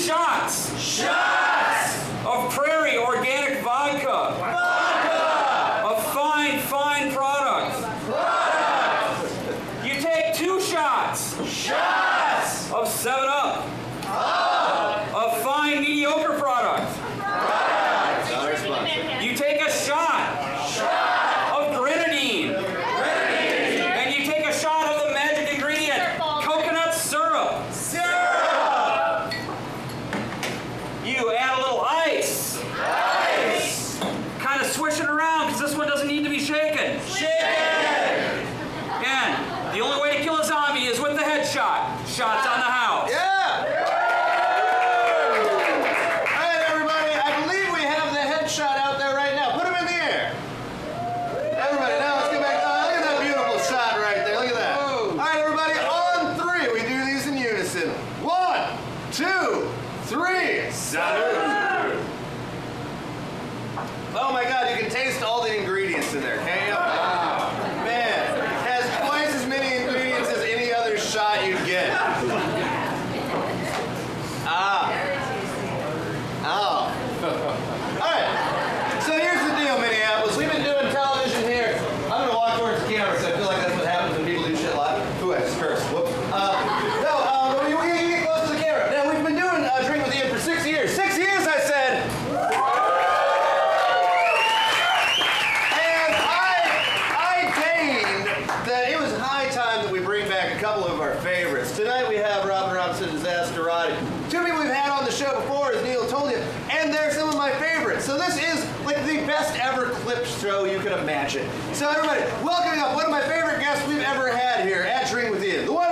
shots. Shots. So this is like the best ever clip show you can imagine. So everybody, welcoming up one of my favorite guests we've ever had here at Drink With You, the one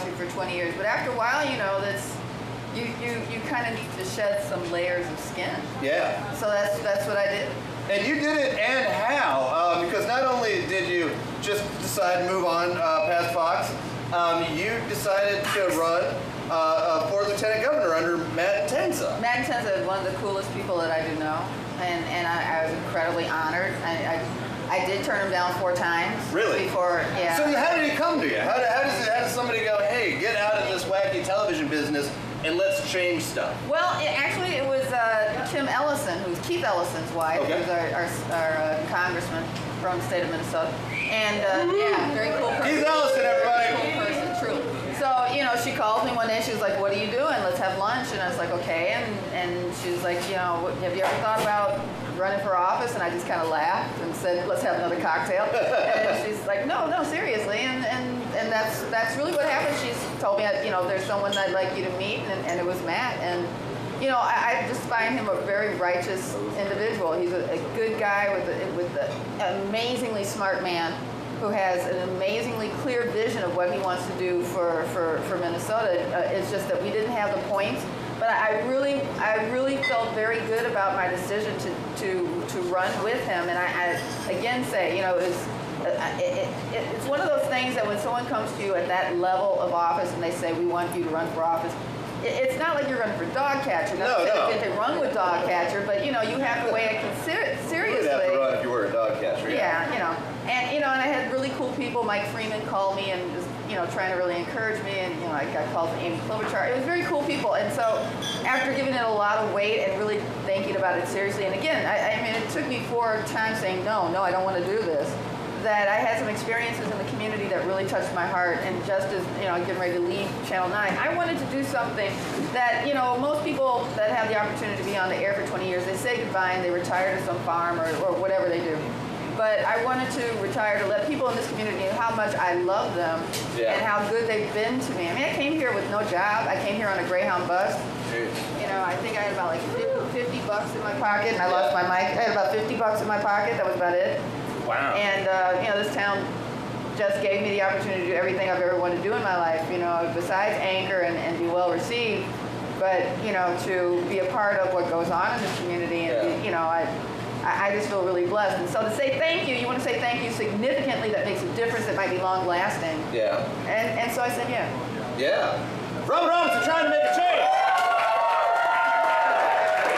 for 20 years. But after a while, you know, that's you you, you kind of need to shed some layers of skin. Yeah. So that's that's what I did. And you did it, and how? Uh, because not only did you just decide to move on uh, past Fox, um, you decided to run uh, for lieutenant governor under Matt Entenza. Matt Entenza is one of the coolest people that I do know, and and I, I was incredibly honored. I, I, I did turn him down four times. Really? Before, yeah. So how did he come to you? How did, how television and let's change stuff? Well, it, actually, it was uh, Kim Ellison, who's Keith Ellison's wife, Okay. who's our, our, our uh, congressman from the state of Minnesota. And uh, yeah, very cool person. Keith Ellison, everybody. Very Cool person, truly. So, you know, she called me one day. She was like, "What are you doing? Let's have lunch." And I was like, "Okay." And and she was like, "You know, have you ever thought about running for office?" And I just kind of laughed and said, "Let's have another cocktail." and she's like, "No, no, seriously." And and that's that's really what happened. She's told me, you know, there's someone I'd like you to meet, and, and it was Matt. And you know, I, I just find him a very righteous individual. He's a, a good guy with a, with an amazingly smart man who has an amazingly clear vision of what he wants to do for, for, for Minnesota. Uh, it's just that we didn't have the points. But I really, I really felt very good about my decision to, to, to run with him. And I, I again say, you know, it was, it, it, it- it's one of those things that when someone comes to you at that level of office and they say, we want you to run for office, it, it's not like you're running for dog catcher. Not No, to no. that they run with dog catcher, but you know, you have to weigh it consider- You seriously. would have to run if you were a dog catcher. Yeah, you know, and you know, and I had really cool people. Mike Freeman called me and was, you know, trying to really encourage me, and you know, I got called from Amy Klobuchar. It was very cool people, and so after giving it a lot of weight and really thinking about it seriously, and again, I, I mean, it took me four times saying no, no, I don't want to do this. That I had some experiences in the community that really touched my heart, and just as you know, getting ready to leave Channel 9, I wanted to do something that you know most people that have the opportunity to be on the air for 20 years, they say goodbye and they retire to some farm or, or whatever they do. But I wanted to retire to let people in this community know how much I love them Yeah. and how good they've been to me. I mean, I came here with no job. I came here on a Greyhound bus. You know, I think I had about like 50 bucks in my pocket, and I lost my mic. I had about 50 bucks in my pocket. That was about it. Wow. And uh, you know, this town just gave me the opportunity to do everything I've ever wanted to do in my life. You know, besides anchor and, and be well received, but you know, to be a part of what goes on in this community, and Yeah. be, you know, I. I just feel really blessed. And so to say thank you, you want to say thank you significantly that makes a difference that might be long lasting. Yeah. And, and so I said, yeah. Yeah. Robert Robinson trying to make a change.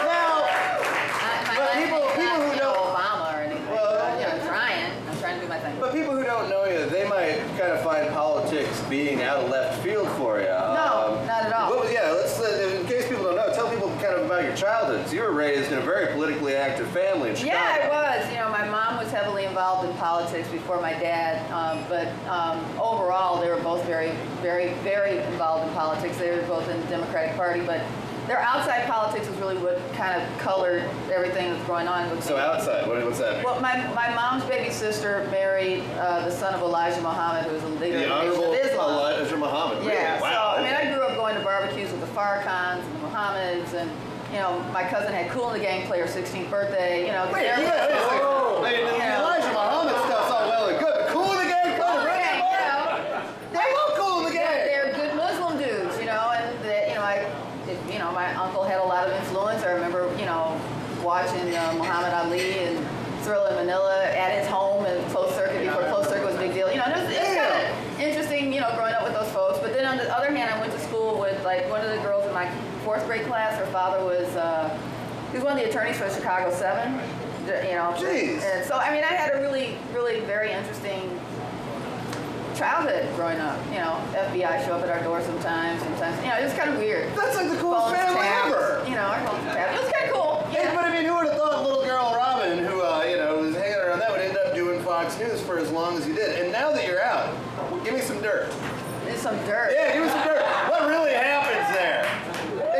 Now, I, But my people- life is people not, who you know, don't- Obama or anything. Well, but, you know, I'm trying. I'm trying to do my thing. but people who don't know you, they might kind of find politics being out of left field for you. No, not at all. Yeah, let's, uh, in case people don't know, tell people kind of about your childhood. So you were raised in a very politically active family in Chicago. Yeah, I was. You know, my mom was heavily involved in politics before my dad, um, but um, overall, they were both very, very, very involved in politics. They were both in the Democratic Party, but their outside politics was really what kind of colored everything that's going on. with So me. outside, what, what's that mean? Well, my, my mom's baby sister married uh, the son of Elijah Muhammad, who was a leader the of the Honorable of Islam. Elijah Muhammad. Really? Yeah, Wow. so I mean. I grew up going to barbecues with the Farrakhan's and the Muhammads, and you know, my cousin had Kool & the Gang play her 16th birthday. You know, Wait, there you was- got wait a. Wait, the Elijah Muhammad stuff's all well and good, Kool & the Gang, Cool come in the Gang, you know. I love Cool in the They're, Gang. they're good Muslim dudes, you know, and they, you know, I, it, you know, my uncle had a lot of influence. I remember, you know, watching uh, Muhammad Ali and Thrilla in Manila at his home and closed circuit before closed circuit was a big deal. You know, it was, it was kind of interesting, you know, growing up with those folks. But then on the other hand, I went to school with like one of the girls in my fourth grade class. Her father was, uh, he was one of the attorneys for the Chicago Seven. You know, Jeez. and so I mean, I had a really, really very interesting childhood growing up. You know, FBI show up at our door sometimes. Sometimes, you know, it was kind of weird. That's like the coolest Phones family ever. You know, our phones tapped. It was kind of cool. Hey, Yeah. but I mean, who would have thought little girl Robyne, who uh, you know was hanging around that, would end up doing Fox News for as long as you did? And now that you're out, give me some dirt. There's some dirt. Yeah, give me some dirt. What really happens there?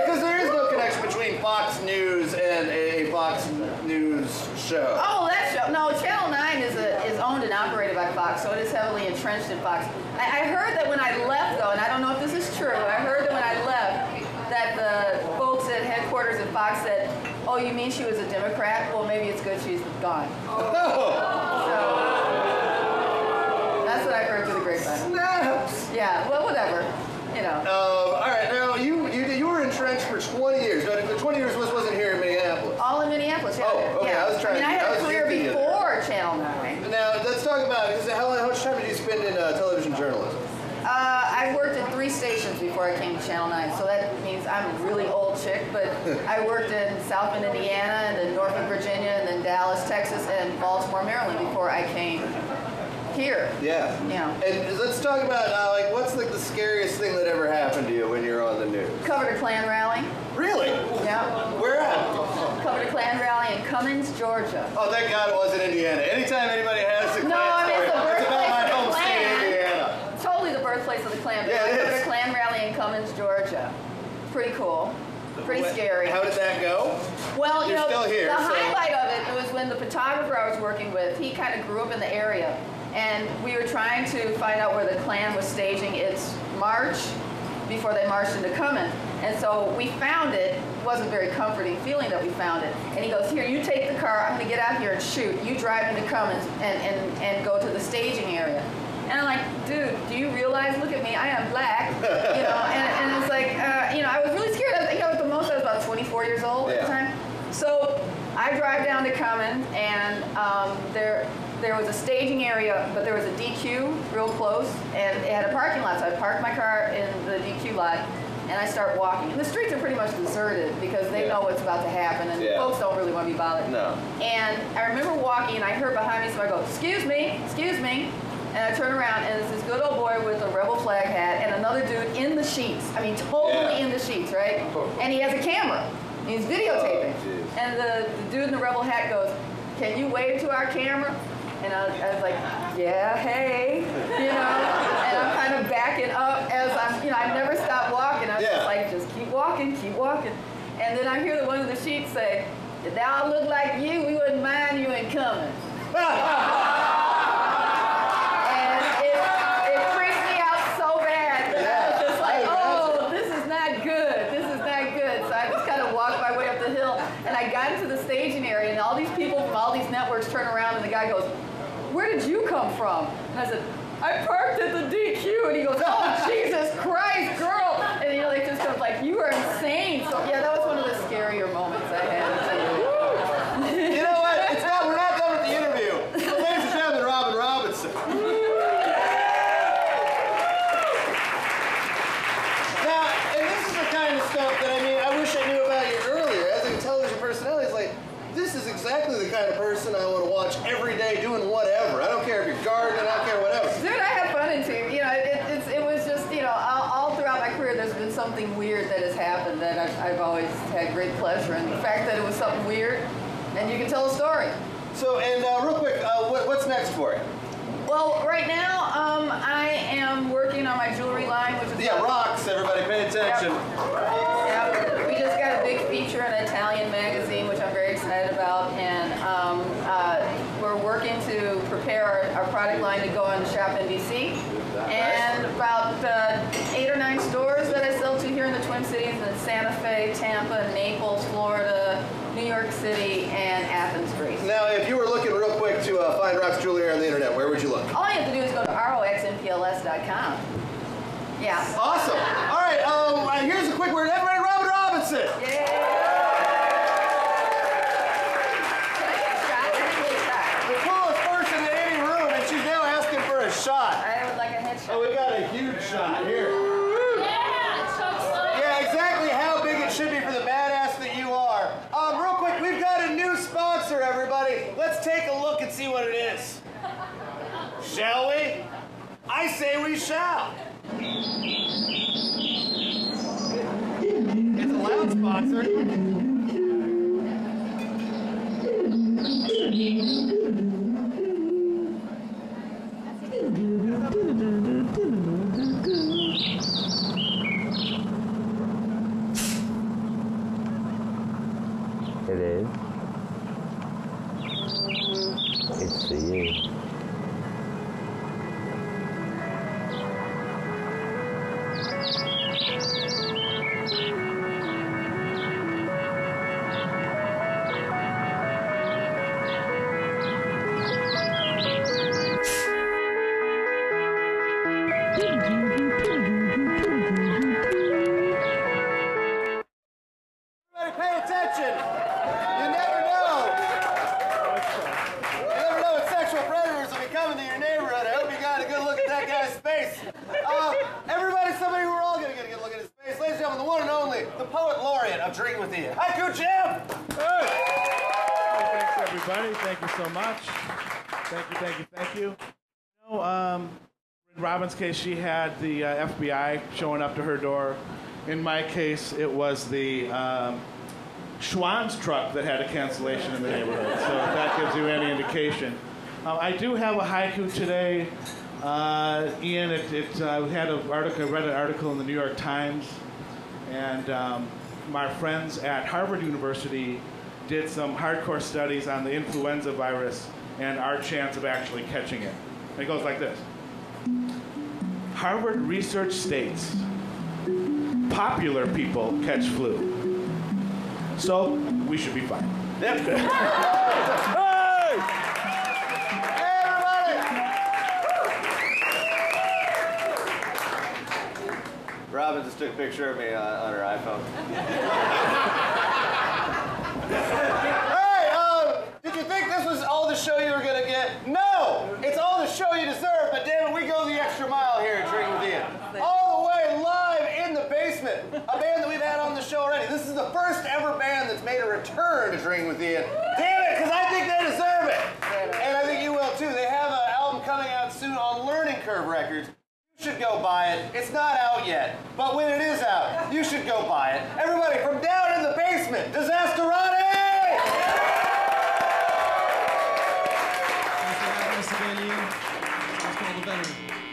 Because there is no connection between Fox News and a Fox News show. Oh, that show. No, Channel 9 is, a, is owned and operated by Fox, so it is heavily entrenched in Fox. I, I heard that when I left, though, and I don't know if this is true, I heard that when I left, that the folks at headquarters at Fox said, oh, you mean she was a Democrat? Well, maybe it's good she's gone. Oh, So, that's what I heard through the grapevine. snaps! Yeah, well, whatever. You know. Um, all right, now you, you you were entrenched for 20 years. No, the 20 years was wasn't here in Minneapolis. All in Minneapolis, yeah. Oh, okay, Yeah. I was trying I mean, to- I had I a was before I came to Channel 9. So that means I'm a really old chick, but I worked in South Bend, Indiana, and then Norfolk, Virginia, and then Dallas, Texas, and Baltimore, Maryland before I came here. Yeah. Yeah. And let's talk about uh, like what's like the scariest thing that ever happened to you when you're on the news? Covered a Klan rally. Really? Yeah. Where at? Covered a Klan rally in Cumming, Georgia. Oh, thank God it wasn't Indiana. Anytime anybody has a No, Klan I mean, story, it's the it's about birthplace my of the home state, Klan. Indiana. Totally the birthplace of the Klan. but Yeah, I it covered is. a Klan rally in Cumming, Georgia. Pretty cool. Pretty What- scary. How did that go? Well, you You're know, here, the so- highlight of it was when the photographer I was working with, he kind of grew up in the area. And we were trying to find out where the Klan was staging its march before they marched into Cumming. And so we found it. It wasn't a very comforting feeling that we found it. And he goes, here, you take the car. I'm going to get out here and shoot. You drive into Cumming and, and, and go to the staging area. And I'm like, dude, do you realize, look at me, I am black. You know, and, and it's like, uh, you know, I was really scared. I think I was the most, I was about 24 years old at the Yeah. time. So I drive down to Cumming, and um, there there was a staging area, but there was a DQ real close, and it had a parking lot. So I parked my car in the DQ lot, and I start walking. And the streets are pretty much deserted because they Yeah. know what's about to happen, and Yeah. folks don't really want to be bothered. No. And I remember walking, and I heard behind me, so I go, "Excuse me, excuse me." And I turn around, and it's this good old boy with a rebel flag hat, and another dude in the sheets. I mean, totally Yeah. in the sheets, right? And he has a camera. He's videotaping. Oh, and the, the dude in the rebel hat goes, "Can you wave to our camera?" And I, I was like, "Yeah, hey," you know. And I'm kind of backing up as I'm, you know, I've never stopped walking. I was Yeah. just like, "Just keep walking, keep walking." And then I hear the one of the sheets say, "If that looked like you, we wouldn't mind you in coming." And it, it freaked me out so bad that I was just like, oh, this is not good. This is not good. So I just kind of walked my way up the hill and I got into the staging area and all these people from all these networks turn around and the guy goes, where did you come from? And I said, I parked at the DQ. And he goes, oh, Jesus Christ, girl. And he like just goes like, you are insane. So yeah, that was one of the scarier moments I had. You know what? It's not, we're not done with the interview. Ladies and gentlemen, Robyne Robinson. Now, and this is the kind of stuff that I mean, I wish I knew about you earlier. As a television personality, it's like, this is exactly the kind of person I want to watch every day doing whatever. I don't care if you're gardening, I don't care whatever. Dude, I have fun in TV. You know, it, it's, it was just, you know, all, all throughout my career, there's been something weird that has happened that I've, I've always had great pleasure in. The fact that it was something weird, and you can tell a story. So, and uh, real quick, uh, what, what's next for you? Well, right now, um, I am working on my jewelry line, which is Yeah, rocks. Everybody, pay attention. Yeah, we just got a big feature in an Italian magazine, which I'm very excited about, and um, uh, we're working to prepare our, our product line to go on Shop NBC. And about uh, eight or nine stores that I Twin Cities, in Santa Fe, Tampa, Naples, Florida, New York City, and Athens, Greece. Now, if you were looking real quick to uh, find Rocks Jewelry on the internet, where would you look? All you have to do is go to roxmpls.com. Yeah. Awesome. All right, um, here's a quick word. Everybody, Robyne Robinson. Yeah. Can I get a shot? I didn't get a shot. The coolest person in any room, and she's now asking for a shot. I would like a headshot. Oh, we got a huge shot here. Yeah, it's so exciting. Yeah, exactly how big it should be for the badass that you are. Um, real quick, we've got a new sponsor, everybody. Let's take a look and see what it is. Shall we? I say we shall. It's a loud sponsor. With Ian. Haiku Jim! Thanks, everybody. Thank you so much. Thank you, thank you, thank you. You know, um, in Robyne's case, she had the uh, FBI showing up to her door. In my case, it was the um, Schwan's truck that had a cancellation in the neighborhood. So if that gives you any indication. Uh, I do have a haiku today. Uh, Ian, it, it uh, had article, I read an article in the New York Times, and um, my friends at Harvard University did some hardcore studies on the influenza virus and our chance of actually catching it. It goes like this Harvard research states popular people catch flu. So we should be fine. Yep. hey, Robyne just took a picture of me uh, on her iPhone. hey, um, did you think this was all the show you were gonna get? No! It's all the show you deserve, but damn it, we go the extra mile here at Drink with Ian. All the way live in the basement. A band that we've had on the show already. This is the first ever band that's made a return to Drink with Ian. Damn it, because I think they deserve it. And I think you will too. They have an album coming out soon on Learning Curve Records. You should go buy it. It's not out yet, but when it is out, you should go buy it. Everybody from down in the basement, Disasteratti! The veteran.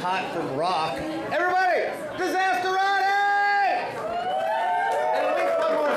Hot from rock. Everybody, Disasteratti! And at least one more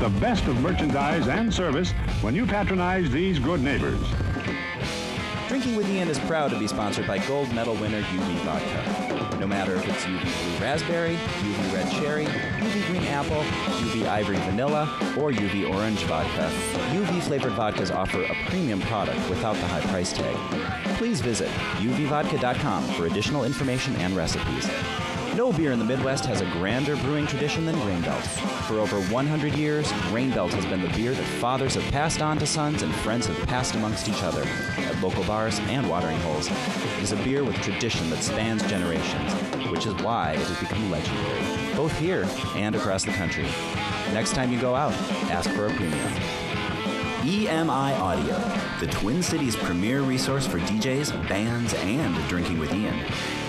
the best of merchandise and service when you patronize these good neighbors. Drinking with Ian is proud to be sponsored by gold medal winner UV Vodka. No matter if it's UV Blue Raspberry, UV Red Cherry, UV Green Apple, UV Ivory Vanilla, or UV Orange Vodka, UV flavored vodkas offer a premium product without the high price tag. Please visit uvvodka.com for additional information and recipes. No beer in the Midwest has a grander brewing tradition than Grain Belt. For over 100 years, Grain Belt has been the beer that fathers have passed on to sons and friends have passed amongst each other at local bars and watering holes. It is a beer with tradition that spans generations, which is why it has become legendary, both here and across the country. Next time you go out, ask for a premium. EMI Audio, the Twin Cities premier resource for DJs, bands, and drinking with Ian.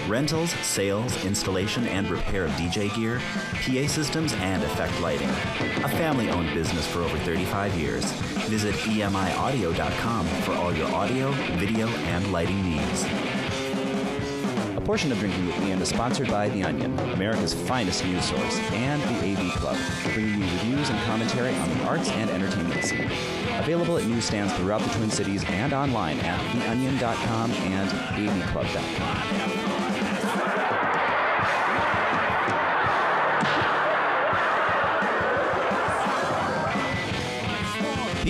Rentals, sales, installation, and repair of DJ gear, PA systems, and effect lighting. A family owned business for over 35 years. Visit EMIaudio.com for all your audio, video, and lighting needs. A portion of Drinking with Ian is sponsored by The Onion, America's finest news source, and the AV Club, bringing you reviews and commentary on the arts and entertainment scene. Available at newsstands throughout the Twin Cities and online at theonion.com and avclub.com.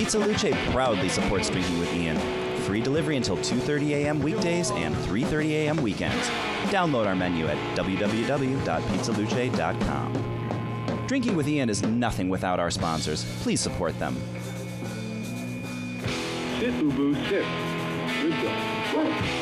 Pizza Luce proudly supports Drinking with Ian. Free delivery until 2:30 a.m. weekdays and 3:30 a.m. weekends. Download our menu at www.pizzaluce.com. Drinking with Ian is nothing without our sponsors. Please support them. Sit, Ubu, sit. Good girl.